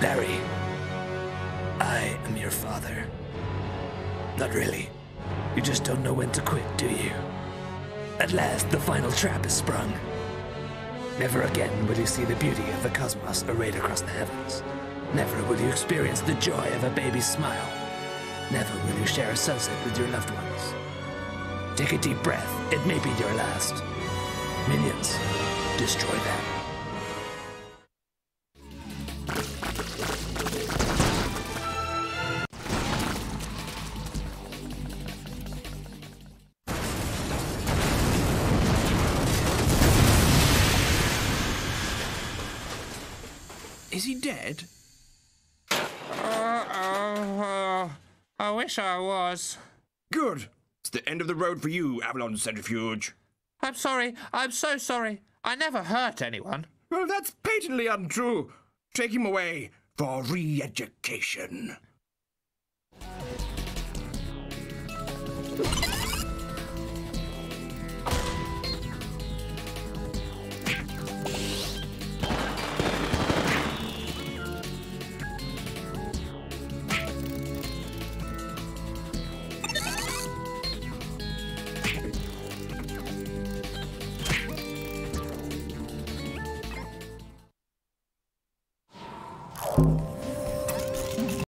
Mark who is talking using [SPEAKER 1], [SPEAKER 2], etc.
[SPEAKER 1] Larry, I am your father. Not really. You just don't know when to quit, do you? At last, the final trap is sprung. Never again will you see the beauty of the cosmos arrayed across the heavens. Never will you experience the joy of a baby's smile. Never will you share a sunset with your loved ones. Take a deep breath. It may be your last. Minions, destroy them.
[SPEAKER 2] Is he dead?
[SPEAKER 3] Uh, I wish I was.
[SPEAKER 2] Good. It's the end of the road for you, Avalon Centrifuge.
[SPEAKER 3] I'm sorry. I'm so sorry. I never hurt anyone.
[SPEAKER 2] Well, that's patently untrue. Take him away for re education.
[SPEAKER 4] You